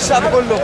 الشعب كله.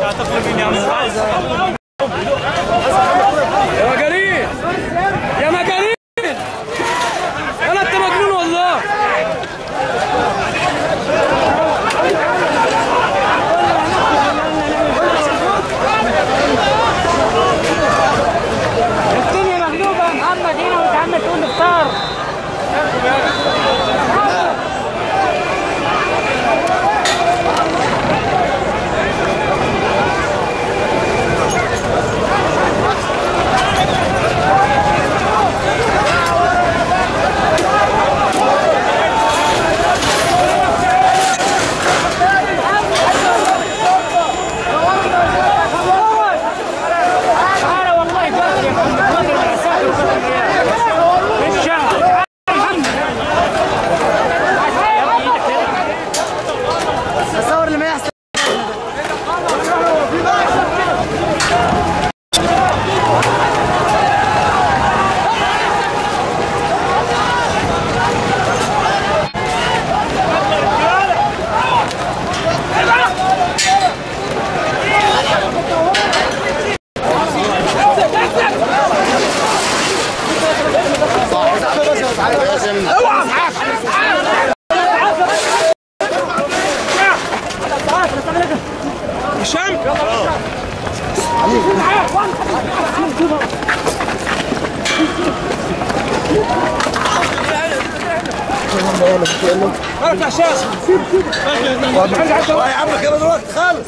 يا عم كده دلوقتي خالص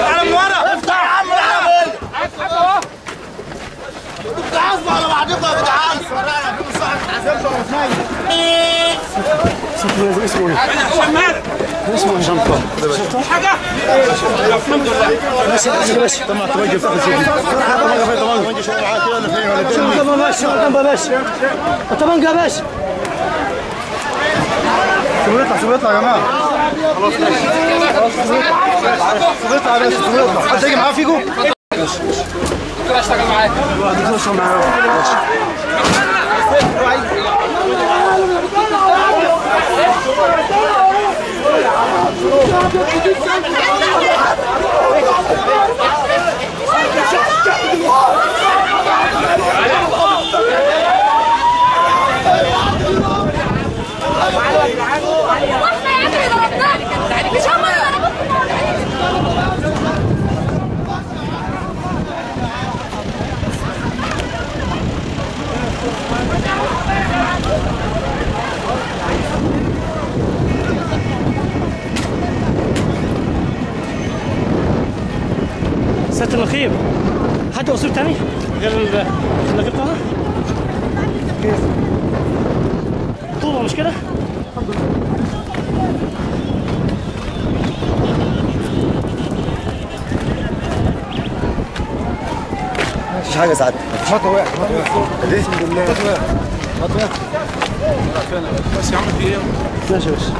تعالى من ورا افتح يا عم العربية تعصبوا على بعضكم يا جدعان طبعا باشا سيبوا يطلع سيبوا يطلع يا جماعة خلاص ماشي سيبوا يطلع سيبوا يطلع Porque ela está com a سيادة النقيب حد أسلوب تاني؟ غير ال- النقيب طه طوبة مش كده؟ مفيش حاجة ساعتها خطوة واحد؟ الحمد لله خطوة واحد. بس يا عم في إيه؟ ماشي يا باشا.